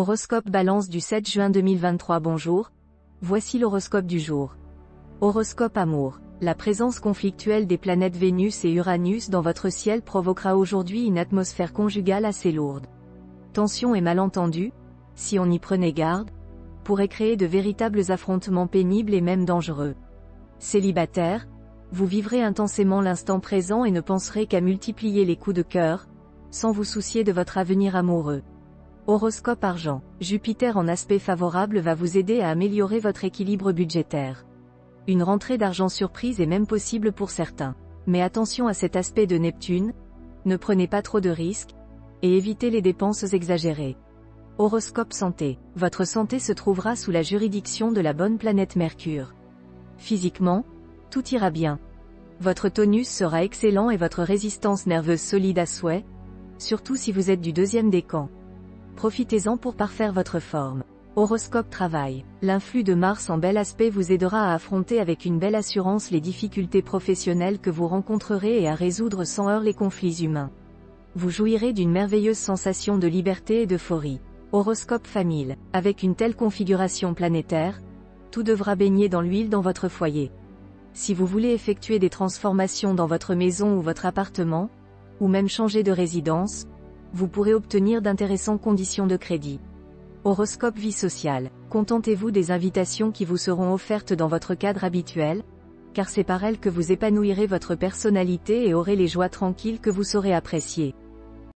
Horoscope Balance du 7 juin 2023 Bonjour. Voici l'horoscope du jour. Horoscope Amour. La présence conflictuelle des planètes Vénus et Uranus dans votre ciel provoquera aujourd'hui une atmosphère conjugale assez lourde. Tension et malentendus, si on y prenait garde, pourraient créer de véritables affrontements pénibles et même dangereux. Célibataire, vous vivrez intensément l'instant présent et ne penserez qu'à multiplier les coups de cœur, sans vous soucier de votre avenir amoureux. Horoscope argent. Jupiter en aspect favorable va vous aider à améliorer votre équilibre budgétaire. Une rentrée d'argent surprise est même possible pour certains. Mais attention à cet aspect de Neptune, ne prenez pas trop de risques, et évitez les dépenses exagérées. Horoscope santé. Votre santé se trouvera sous la juridiction de la bonne planète Mercure. Physiquement, tout ira bien. Votre tonus sera excellent et votre résistance nerveuse solide à souhait, surtout si vous êtes du deuxième décan. Profitez-en pour parfaire votre forme. Horoscope travail. L'influx de Mars en bel aspect vous aidera à affronter avec une belle assurance les difficultés professionnelles que vous rencontrerez et à résoudre sans heurts les conflits humains. Vous jouirez d'une merveilleuse sensation de liberté et d'euphorie. Horoscope famille. Avec une telle configuration planétaire, tout devra baigner dans l'huile dans votre foyer. Si vous voulez effectuer des transformations dans votre maison ou votre appartement, ou même changer de résidence, vous pourrez obtenir d'intéressantes conditions de crédit. Horoscope vie sociale. Contentez-vous des invitations qui vous seront offertes dans votre cadre habituel, car c'est par elles que vous épanouirez votre personnalité et aurez les joies tranquilles que vous saurez apprécier.